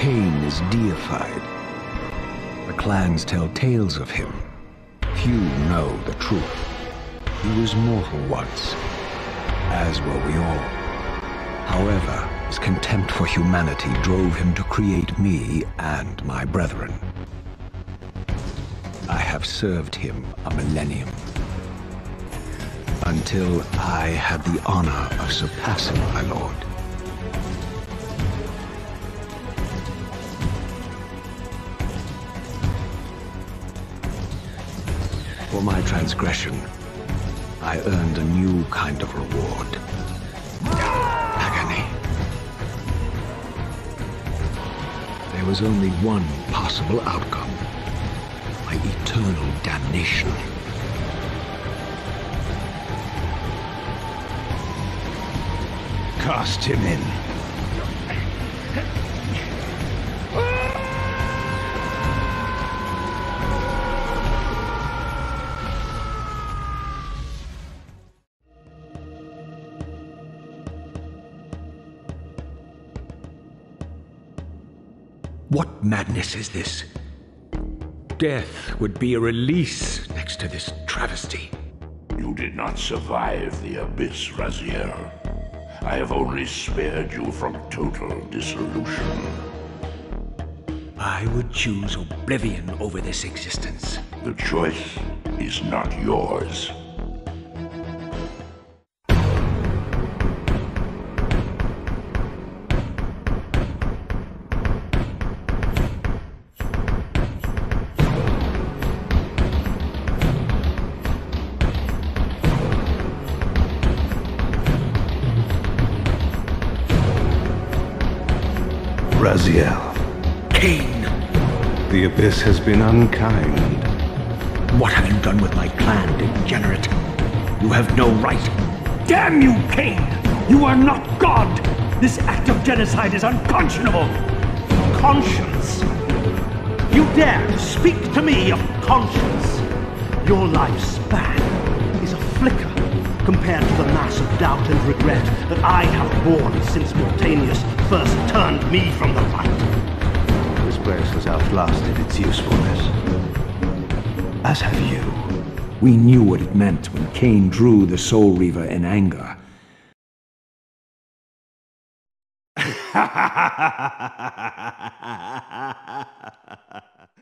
Kain is deified. The clans tell tales of him. Few know the truth. He was mortal once, as were we all. However, his contempt for humanity drove him to create me and my brethren. I have served him a millennium. Until I had the honor of surpassing my lord. For my transgression, I earned a new kind of reward. Agony. There was only one possible outcome. My eternal damnation. Cast him in. What madness is this? Death would be a release next to this travesty. You did not survive the abyss, Raziel. I have only spared you from total dissolution. I would choose oblivion over this existence. The choice is not yours. Raziel, Kain! the Abyss has been unkind. What have you done with my clan, degenerate? You have no right. Damn you, Kain! You are not God! This act of genocide is unconscionable! Conscience! You dare to speak to me of conscience! Your lifespan is mass of doubt and regret that I have borne since Mortanius first turned me from the light. This place has outlasted its usefulness. As have you. We knew what it meant when Kain drew the Soul Reaver in anger.